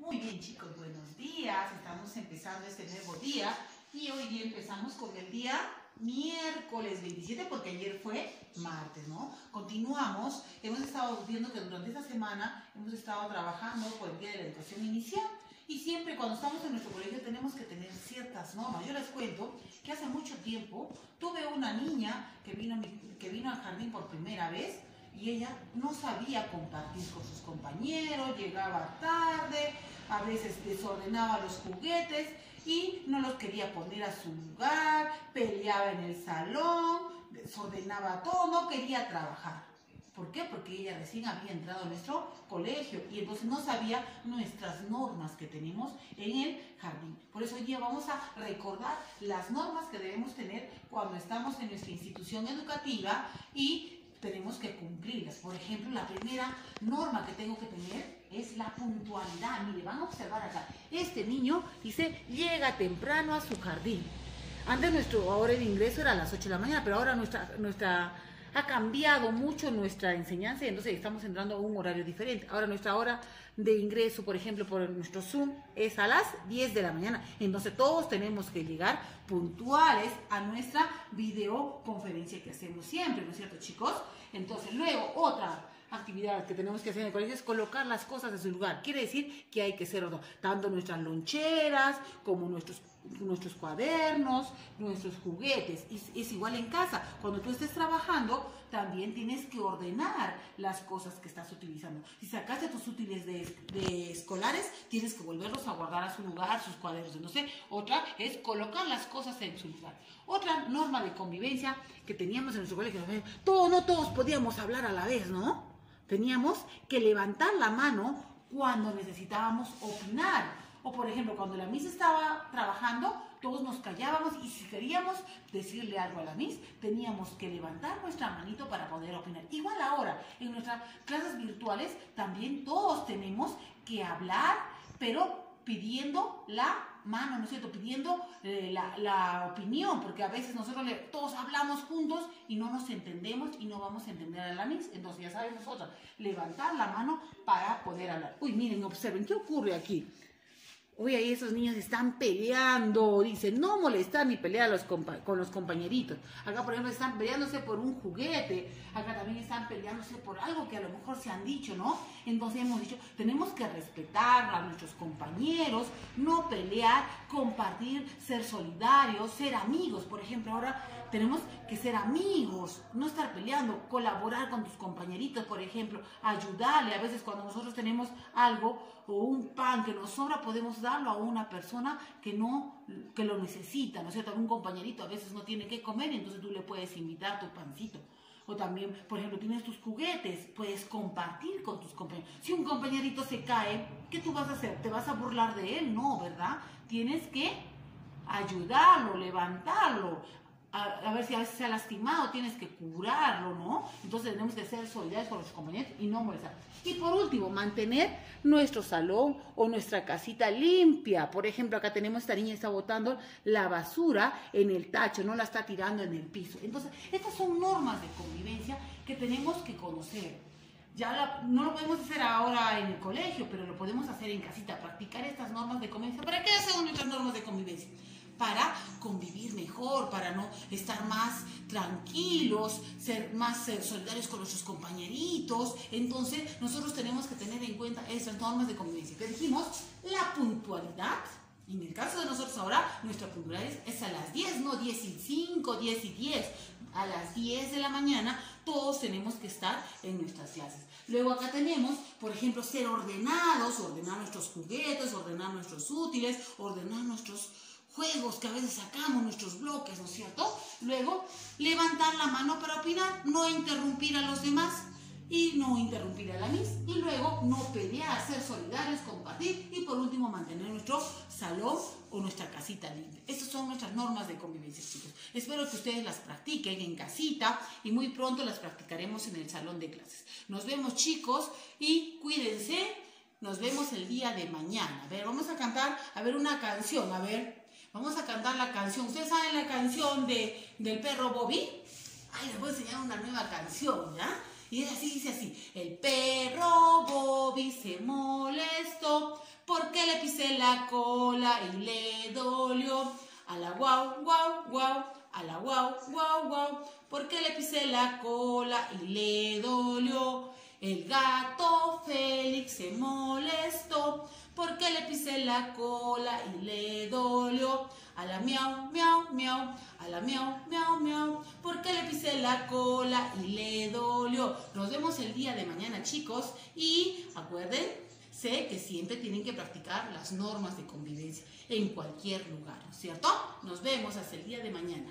Muy bien chicos, buenos días. Estamos empezando este nuevo día y hoy día empezamos con el día miércoles 27 porque ayer fue martes, ¿no? Continuamos, hemos estado viendo que durante esta semana hemos estado trabajando por el día de la educación inicial y siempre cuando estamos en nuestro colegio tenemos que tener ciertas normas. Yo les cuento que hace mucho tiempo tuve una niña que vino, que vino al jardín por primera vez y ella no sabía compartir con sus compañeros, llegaba tarde, a veces desordenaba los juguetes y no los quería poner a su lugar, peleaba en el salón, desordenaba todo, no quería trabajar. ¿Por qué? Porque ella recién había entrado a nuestro colegio y entonces no sabía nuestras normas que tenemos en el jardín. Por eso hoy día vamos a recordar las normas que debemos tener cuando estamos en nuestra institución educativa y tenemos que cumplirlas. Por ejemplo, la primera norma que tengo que tener es la puntualidad. Mire, van a observar acá. Este niño dice, llega temprano a su jardín. Antes nuestro hora de ingreso era a las 8 de la mañana, pero ahora nuestra, nuestra ha cambiado mucho nuestra enseñanza y entonces estamos entrando a un horario diferente. Ahora nuestra hora de ingreso, por ejemplo, por nuestro Zoom es a las 10 de la mañana. Entonces todos tenemos que llegar puntuales a nuestra videoconferencia que hacemos siempre, ¿no es cierto, chicos? Entonces, luego otra actividad que tenemos que hacer en el colegio es colocar las cosas en su lugar. Quiere decir que hay que ser tanto nuestras loncheras como nuestros nuestros cuadernos, nuestros juguetes. Es, igual en casa. Cuando tú estés trabajando, también tienes que ordenar las cosas que estás utilizando. Si sacaste tus útiles de, escolares, tienes que volverlos a guardar a su lugar, sus cuadernos. No sé, otra es colocar las cosas en su lugar. Otra norma de convivencia que teníamos en nuestro colegio, todos, no todos podíamos hablar a la vez, ¿no? Teníamos que levantar la mano cuando necesitábamos opinar o por ejemplo, cuando la Miss estaba trabajando, todos nos callábamos y si queríamos decirle algo a la Miss, teníamos que levantar nuestra manito para poder opinar. Igual ahora, en nuestras clases virtuales, también todos tenemos que hablar, pero pidiendo la mano, ¿no es cierto? Pidiendo eh, la, opinión, porque a veces nosotros todos hablamos juntos y no nos entendemos y no vamos a entender a la Miss. Entonces ya saben nosotros, levantar la mano para poder hablar. Uy, miren, observen, ¿qué ocurre aquí? Uy, ahí esos niños están peleando, dicen, no molestar ni pelear con los compañeritos. Acá, por ejemplo, están peleándose por un juguete, acá también están peleándose por algo que a lo mejor se han dicho, ¿no? Entonces hemos dicho, tenemos que respetar a nuestros compañeros, no pelear, compartir, ser solidarios, ser amigos. Por ejemplo, ahora tenemos que ser amigos, no estar peleando, colaborar con tus compañeritos, por ejemplo, ayudarle. A veces cuando nosotros tenemos algo o un pan que nos sobra, podemos darlo a una persona que no que lo necesita, ¿no es cierto? Un compañerito a veces no tiene que comer entonces tú le puedes invitar tu pancito. O también, por ejemplo, tienes tus juguetes, puedes compartir con tus compañeros. Si un compañerito se cae, ¿qué tú vas a hacer? ¿Te vas a burlar de él? No, ¿verdad? Tienes que ayudarlo, levantarlo, a, ver si a veces se ha lastimado, tienes que curarlo, ¿no? Entonces tenemos que ser solidarios con los compañeros y no molestar. Y por último, mantener nuestro salón o nuestra casita limpia. Por ejemplo, acá tenemos esta niña que está botando la basura en el tacho, no la está tirando en el piso. Entonces, estas son normas de convivencia que tenemos que conocer. Ya no lo podemos hacer ahora en el colegio, pero lo podemos hacer en casita, practicar estas normas de convivencia. ¿Para qué hacemos nuestras normas de convivencia? Para convivir mejor, para no estar más tranquilos, ser más solidarios con nuestros compañeritos. Entonces, nosotros tenemos que tener en cuenta esas normas de convivencia. Que dijimos, la puntualidad. En el caso de nosotros ahora, nuestra puntualidad es a las 10, no 10 y 5, 10 y 10. A las 10 de la mañana todos tenemos que estar en nuestras clases. Luego acá tenemos, por ejemplo, ser ordenados, ordenar nuestros juguetes, ordenar nuestros útiles, ordenar nuestros juegos que a veces sacamos, nuestros bloques, ¿no es cierto? Luego, levantar la mano para opinar, no interrumpir a los demás y no interrumpir a la mis. Y luego, no pelear, ser solidarios, compartir y por último, mantener nuestro salón o nuestra casita limpia. Estas son nuestras normas de convivencia, chicos. Espero que ustedes las practiquen en casita y muy pronto las practicaremos en el salón de clases. Nos vemos, chicos, y cuídense. Nos vemos el día de mañana. A ver, vamos a cantar, a ver, una canción. A ver, Vamos a cantar la canción. ¿Ustedes saben la canción de, del perro Bobby? Ay, les voy a enseñar una nueva canción, ¿ya? Y es así, dice así. El perro Bobby se molestó porque le pisé la cola y le dolió. A la guau, guau, guau, a la guau, guau, guau, porque le pisé la cola y le dolió. El gato Félix se molestó porque le pisé la cola y le dolió. A la miau, miau, miau, a la miau, miau, miau, porque le pisé la cola y le dolió. Nos vemos el día de mañana, chicos, y acuérdense que siempre tienen que practicar las normas de convivencia en cualquier lugar, ¿cierto? Nos vemos hasta el día de mañana.